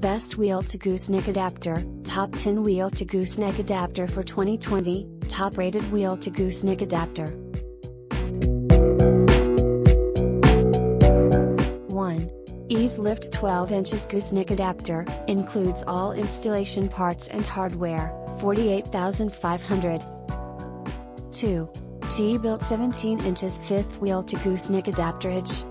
Best Wheel to Gooseneck Adapter, Top 10 Wheel to Gooseneck Adapter for 2020, Top Rated Wheel to Gooseneck Adapter. 1. Eaz-Lift 12 inches gooseneck adapter, includes all installation parts and hardware, 48,500. 2. T-built 17 inches fifth wheel to gooseneck adapter hitch.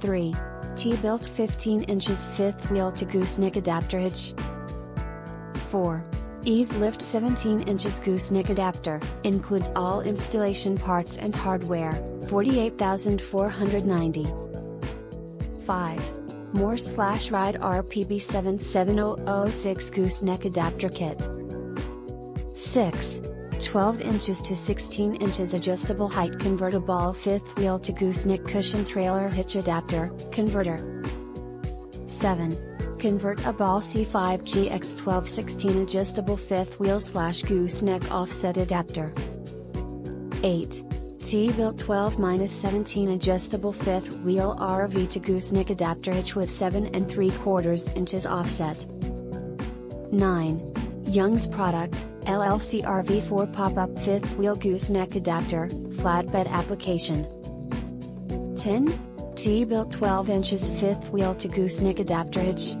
3. T-built 15 inches fifth wheel to gooseneck adapter hitch. 4. Eaz-Lift 17 inches gooseneck adapter, includes all installation parts and hardware, 48,490. 5. More slash Ride RPB 77006 gooseneck adapter kit. 6. 12 inches to 16 inches adjustable height convertible fifth wheel to gooseneck cushion trailer hitch adapter, converter. 7. Convert-A-Ball C5 GX1216 adjustable fifth wheel slash gooseneck offset adapter. 8. T-built 12-17 adjustable fifth wheel RV to gooseneck adapter hitch with 7 and 3 quarters inches offset. 9. Young's product, LLC RV4 pop-up fifth wheel gooseneck adapter, flatbed application. 10. T-built 12 inches fifth wheel to gooseneck adapter hitch.